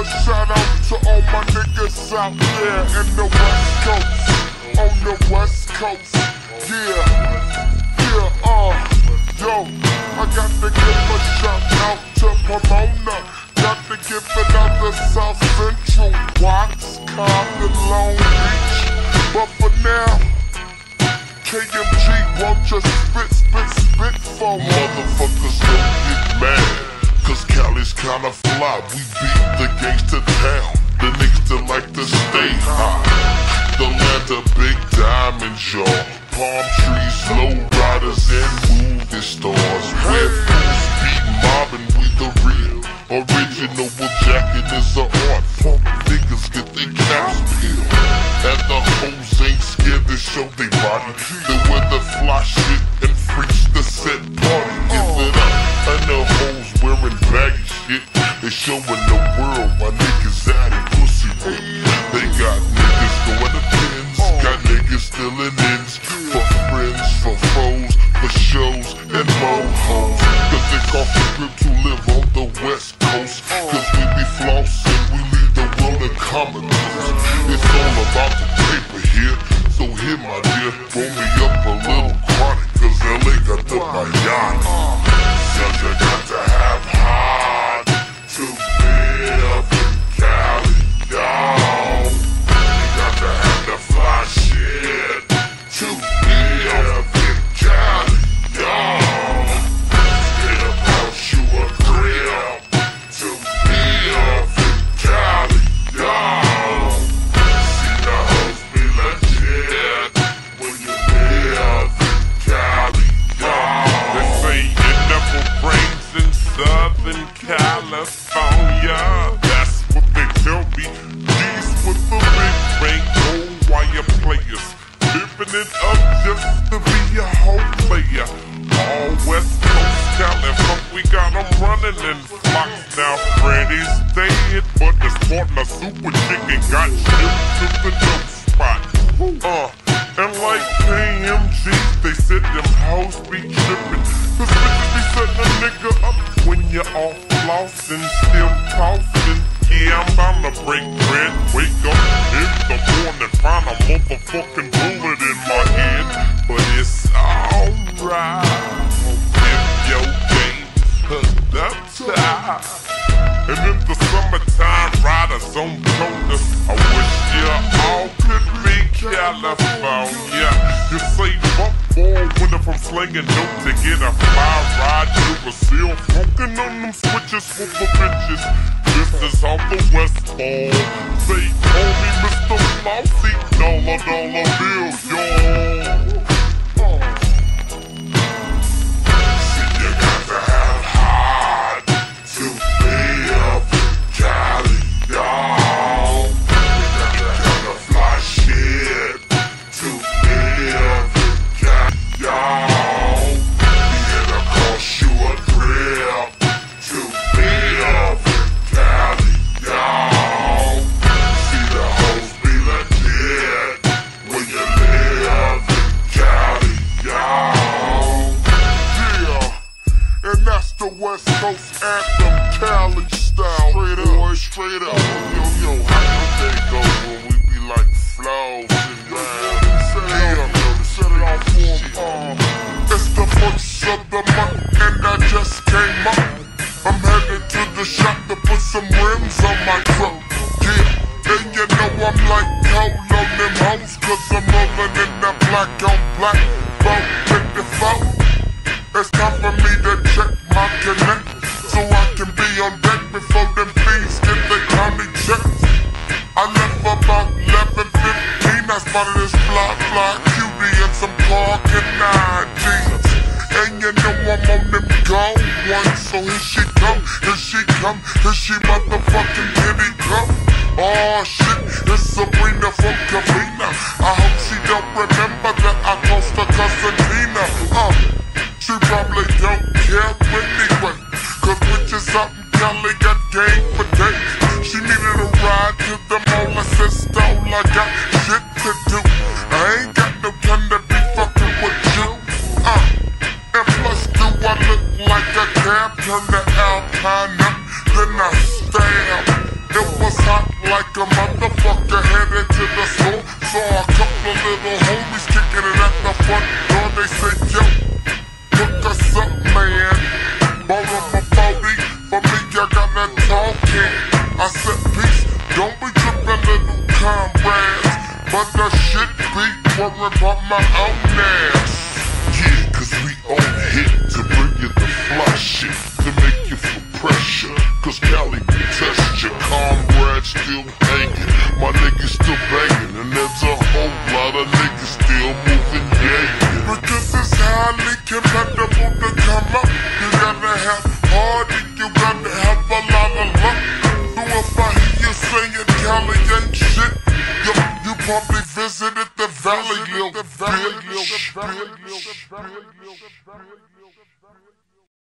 a shout out to all my niggas out there in the West Coast. On the West Coast. Yeah. Yeah, uh. Yo, I got to give a shout out to Pomona. Got to give it out to South Central, Watts, Compton, Long Beach. But for now, KMG won't just spit, spit, spit for Motherfuckers don't get mad. Cause Cali's kinda We beat the gangsta town. The niggas that like to stay high. The land of big diamonds, y'all. Palm trees, low riders, and movie stars. Where fools be mobbing, we the real. Original jacket is a art. Punk niggas get their caps peeled. And the hoes ain't scared to show they body. They wear the fly shit and freaks the set party. Give it up. And the hoes wearing baggy shit. They showing the world my niggas out in pussy whip. They got niggas going to pins. Got niggas stealing ends. For friends, for foes, for shows, and more hoes. Cause they cost the grip to live on the west coast. Cause we be flossing, we leave the world in common. It's all about the paper here. So here, my dear, roll me up California. That's what they tell me. These with the big rank gold wire players. Living it up just to be a whole player. All West Coast talent, we got 'em running in flocks now. Freddy's dead, but the this partner super chicken got shipped to the dope spot. Uh, and like KMG, they said them hoes be trippin'. Off flossin', still tossing. Yeah, I'm bound to break bread. Wake up in the morning, find a motherfucking bullet in my head. But it's alright. If your game's hooked up tight. And in the summertime, riders on shoulders. I wish you all could be California. Yeah, you say fuck boy, winter from slinging dope to get a fly ride switches for the bitches. This is on the West Ball. Say, call me Mr. Flossy. Dollar, dollar that's the West Coast anthem, Cali style. Straight up, boy, straight up. Yo, yo, how your day go when we be like flows and man? Yeah, set it off for 'em, uh. It's the first of the month, and I just came up. I'm headed to the shop to put some rims on my truck. Yeah, and you know I'm like cold on them hoes, cause I'm rolling in that black on black. 15 I spotted this fly, fly cutie and some and jeans And you know I'm on them gold ones. So here she come, here she come, here she motherfucking kitty come Oh shit, it's Sabrina from Covina I hope she don't remember that I tossed her cousin shit to do. I ain't got no time to be fucking with you. Uh, and plus, do I look like a cab? Turn the Alpine then I stab. It was hot like a motherfucker headed to the store. Saw a couple little homies kicking it at the front my own valley, little bitch.